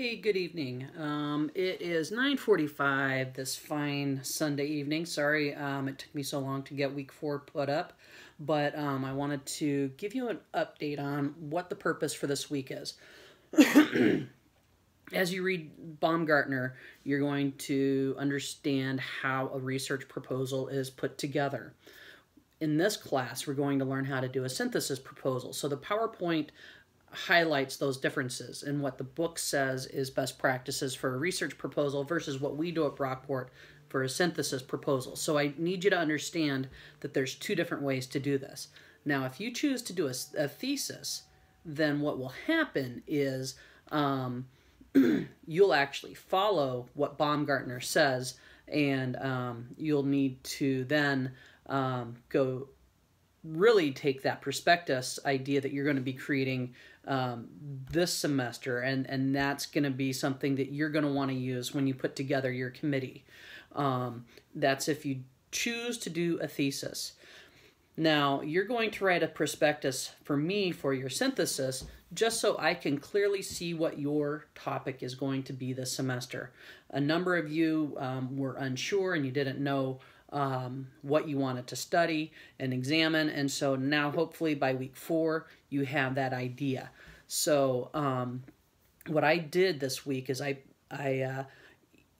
Hey, good evening. Um, it is 9.45 this fine Sunday evening. Sorry um, it took me so long to get week four put up, but um, I wanted to give you an update on what the purpose for this week is. As you read Baumgartner, you're going to understand how a research proposal is put together. In this class, we're going to learn how to do a synthesis proposal. So the PowerPoint highlights those differences and what the book says is best practices for a research proposal versus what we do at Brockport for a synthesis proposal. So I need you to understand that there's two different ways to do this. Now, if you choose to do a, a thesis, then what will happen is um, you'll actually follow what Baumgartner says, and um, you'll need to then um, go really take that prospectus idea that you're going to be creating um, this semester, and, and that's going to be something that you're going to want to use when you put together your committee. Um, that's if you choose to do a thesis. Now, you're going to write a prospectus for me for your synthesis just so I can clearly see what your topic is going to be this semester. A number of you um, were unsure and you didn't know um, what you wanted to study and examine. And so now, hopefully, by week four, you have that idea. So, um, what I did this week is I, I, uh,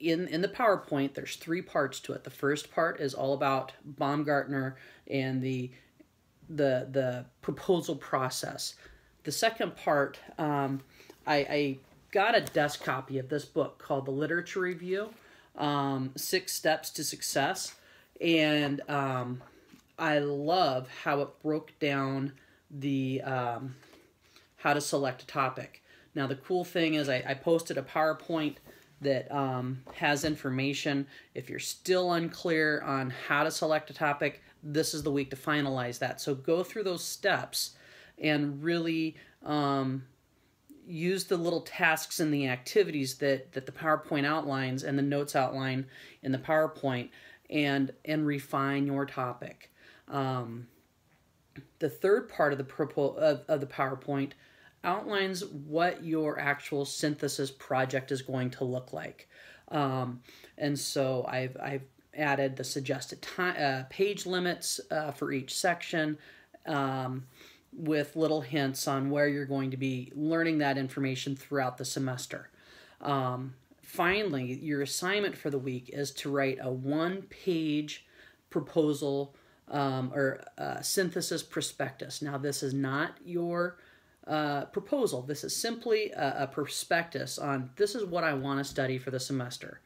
in in the PowerPoint, there's three parts to it. The first part is all about Baumgartner and the the the proposal process. The second part, um, I, I got a desk copy of this book called The Literature Review, um, Six Steps to Success and um, I love how it broke down the um, how to select a topic. Now the cool thing is I, I posted a PowerPoint that um, has information. If you're still unclear on how to select a topic, this is the week to finalize that. So go through those steps and really um, use the little tasks and the activities that, that the PowerPoint outlines and the notes outline in the PowerPoint and and refine your topic. Um, the third part of the propo- of, of the PowerPoint outlines what your actual synthesis project is going to look like. Um, and so I've, I've added the suggested time, uh, page limits uh, for each section um, with little hints on where you're going to be learning that information throughout the semester. Um, finally, your assignment for the week is to write a one page proposal um, or uh, synthesis prospectus. Now, this is not your uh, proposal. This is simply a, a, prospectus on this is what I want to study for the semester.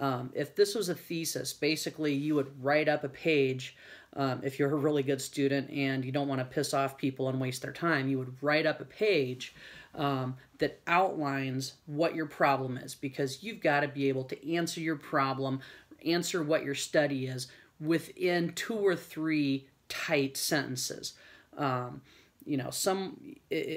Um, if this was a thesis, basically you would write up a page. Um, if you're a really good student and you don't want to piss off people and waste their time, you would write up a page um, that outlines what your problem is because you've got to be able to answer your problem, answer what your study is within two or three tight sentences. Um, you know, some,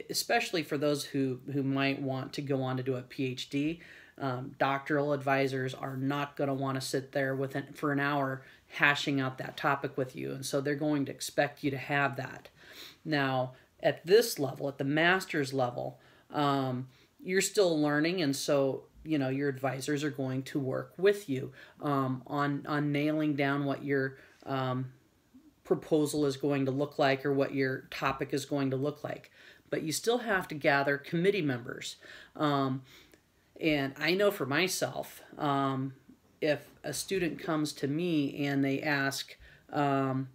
especially for those who, who might want to go on to do a PhD, um, doctoral advisors are not going to want to sit there with an, for an hour hashing out that topic with you. And so they're going to expect you to have that. Now, at this level, at the master's level, um, you're still learning, and so you know your advisors are going to work with you um, on on nailing down what your um, proposal is going to look like or what your topic is going to look like. But you still have to gather committee members. Um, and I know for myself, um, if a student comes to me and they ask um,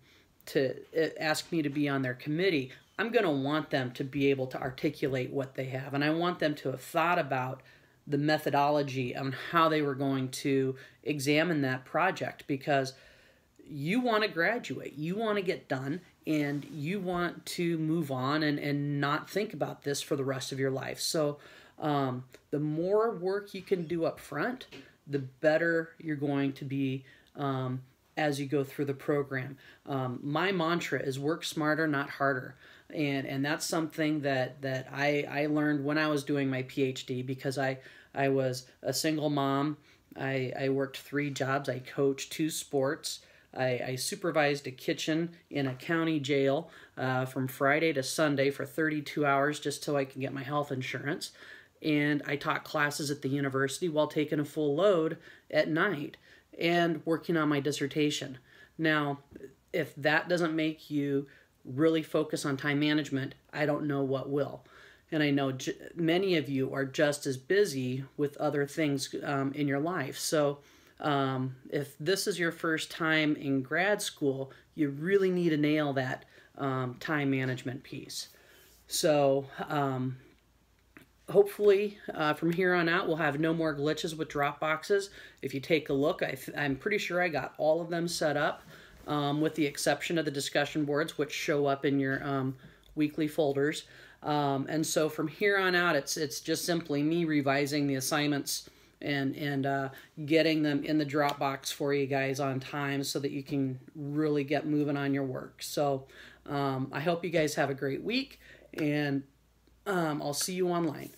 to uh, ask me to be on their committee, I'm going to want them to be able to articulate what they have. And I want them to have thought about the methodology on how they were going to examine that project because you want to graduate, you want to get done, and you want to move on and, and not think about this for the rest of your life. So, um, the more work you can do up front, the better you're going to be um, as you go through the program. Um, my mantra is work smarter, not harder and and that's something that that I I learned when I was doing my PhD because I I was a single mom. I I worked three jobs. I coached two sports. I, I supervised a kitchen in a county jail uh, from Friday to Sunday for 32 hours just so I can get my health insurance. And I taught classes at the university while taking a full load at night and working on my dissertation. Now, if that doesn't make you really focus on time management, I don't know what will. And I know many of you are just as busy with other things um, in your life. So, um, if this is your first time in grad school, you really need to nail that um, time management piece. So, um, hopefully uh, from here on out we'll have no more glitches with Dropboxes. If you take a look, I am pretty sure I got all of them set up um, with the exception of the discussion boards which show up in your um, weekly folders. Um, and so from here on out it's it's just simply me revising the assignments and and uh, getting them in the Dropbox for you guys on time so that you can really get moving on your work. So um, I hope you guys have a great week and um, I'll see you online.